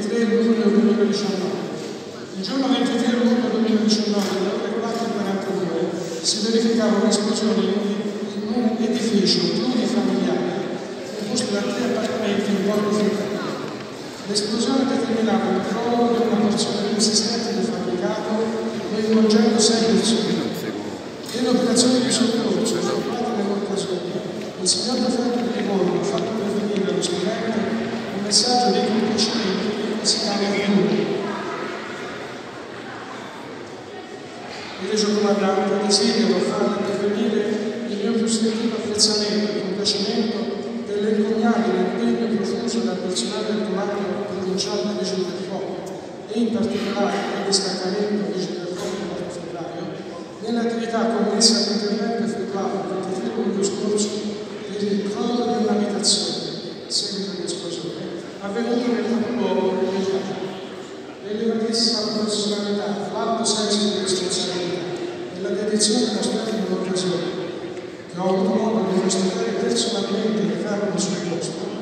23 luglio 2019. Il giorno 23 luglio 2019, alle ore 4.42, si verificava un'esplosione in un edificio plurifamiliare composto da tre appartamenti in borgo Frittano. L'esplosione determinava il crollo di una porzione sistema di fabbricato coinvolgendo sei persone. Nelle operazioni di soccorso effettuate nell'occasione, il signor prefetto di Livorno ha messaggio compiacimento che si chiama Fiume. Il regio comandante desidero farle pervenire il mio più sentito apprezzamento e compiacimento dell'encomiabile impegno profuso dal personale del comando provinciale dei Vigili del Fuoco e in particolare del distaccamento Vigili del Fuoco Porto Febbraio nell'attività connessa all'intervento effettuato il 23 luglio scorso per il crollo di un'abitazione a seguito di esplosione avvenuto nel regionale. L'elevatissima professionalità, l'alto senso di responsabilità e la dedizione mostrata nell'occasione che ho avuto modo di dimostrare personalmente il fermo sul posto